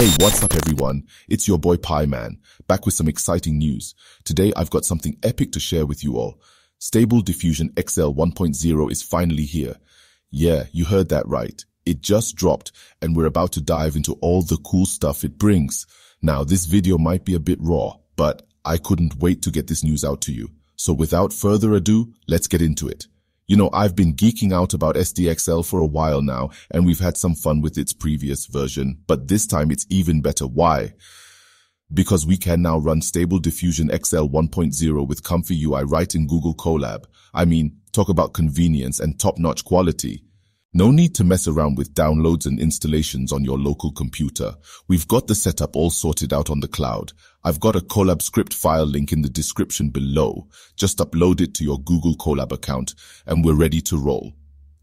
Hey, what's up everyone? It's your boy Py Man, back with some exciting news. Today I've got something epic to share with you all. Stable Diffusion XL 1.0 is finally here. Yeah, you heard that right. It just dropped and we're about to dive into all the cool stuff it brings. Now this video might be a bit raw, but I couldn't wait to get this news out to you. So without further ado, let's get into it. You know, I've been geeking out about SDXL for a while now, and we've had some fun with its previous version, but this time it's even better. Why? Because we can now run Stable Diffusion XL 1.0 with Comfy UI right in Google Colab. I mean, talk about convenience and top-notch quality. No need to mess around with downloads and installations on your local computer. We've got the setup all sorted out on the cloud. I've got a Colab script file link in the description below. Just upload it to your Google Colab account and we're ready to roll.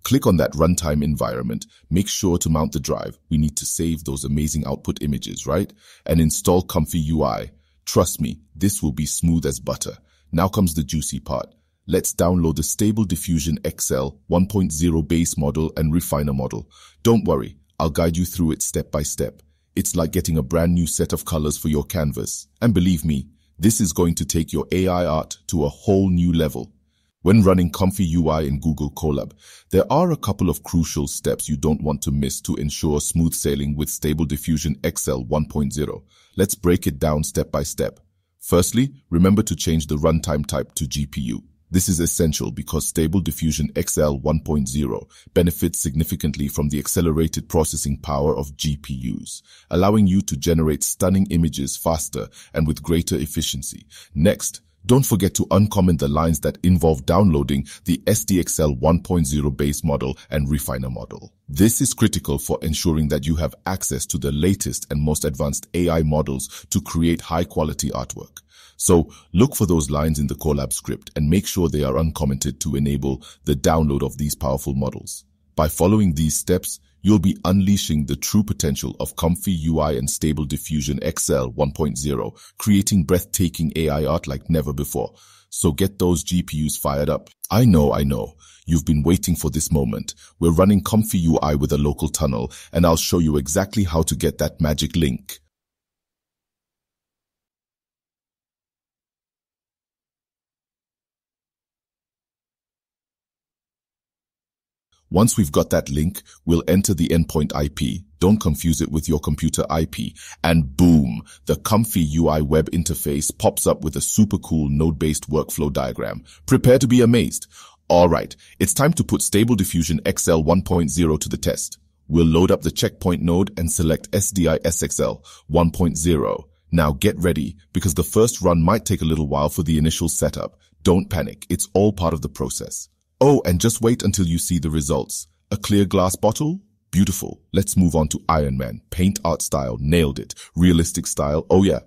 Click on that runtime environment. Make sure to mount the drive. We need to save those amazing output images, right? And install Comfy UI. Trust me, this will be smooth as butter. Now comes the juicy part. Let's download the Stable Diffusion XL 1.0 base model and refiner model. Don't worry, I'll guide you through it step by step. It's like getting a brand new set of colors for your canvas. And believe me, this is going to take your AI art to a whole new level. When running Comfy UI in Google Colab, there are a couple of crucial steps you don't want to miss to ensure smooth sailing with Stable Diffusion XL 1.0. Let's break it down step by step. Firstly, remember to change the runtime type to GPU. This is essential because Stable Diffusion XL 1.0 benefits significantly from the accelerated processing power of GPUs, allowing you to generate stunning images faster and with greater efficiency. Next, don't forget to uncomment the lines that involve downloading the SDXL 1.0 base model and refiner model. This is critical for ensuring that you have access to the latest and most advanced AI models to create high-quality artwork. So look for those lines in the Colab script and make sure they are uncommented to enable the download of these powerful models. By following these steps, you'll be unleashing the true potential of Comfy UI and Stable Diffusion XL 1.0, creating breathtaking AI art like never before. So get those GPUs fired up. I know, I know. You've been waiting for this moment. We're running Comfy UI with a local tunnel, and I'll show you exactly how to get that magic link. Once we've got that link, we'll enter the endpoint IP. Don't confuse it with your computer IP. And boom, the Comfy UI web interface pops up with a super cool node-based workflow diagram. Prepare to be amazed. All right, it's time to put Stable Diffusion XL 1.0 to the test. We'll load up the checkpoint node and select SDI SXL 1.0. Now get ready, because the first run might take a little while for the initial setup. Don't panic, it's all part of the process. Oh, and just wait until you see the results. A clear glass bottle? Beautiful. Let's move on to Iron Man. Paint art style. Nailed it. Realistic style. Oh yeah.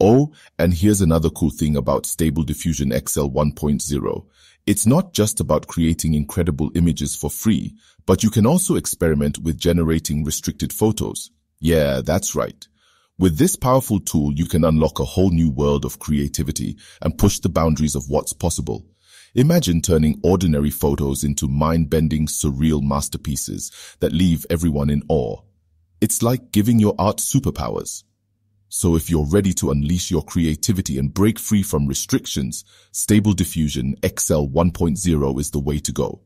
Oh, and here's another cool thing about Stable Diffusion XL 1.0. It's not just about creating incredible images for free, but you can also experiment with generating restricted photos. Yeah, that's right. With this powerful tool, you can unlock a whole new world of creativity and push the boundaries of what's possible. Imagine turning ordinary photos into mind-bending, surreal masterpieces that leave everyone in awe. It's like giving your art superpowers. So if you're ready to unleash your creativity and break free from restrictions, Stable Diffusion XL 1.0 is the way to go.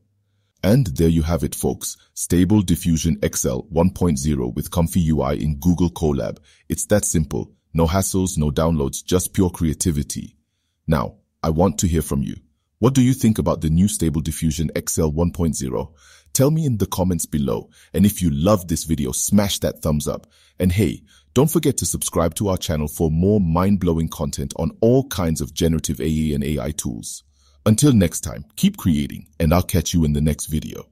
And there you have it, folks. Stable Diffusion XL 1.0 with Comfy UI in Google Colab. It's that simple. No hassles, no downloads, just pure creativity. Now, I want to hear from you. What do you think about the new Stable Diffusion XL 1.0? Tell me in the comments below. And if you loved this video, smash that thumbs up. And hey, don't forget to subscribe to our channel for more mind-blowing content on all kinds of generative AI and AI tools. Until next time, keep creating and I'll catch you in the next video.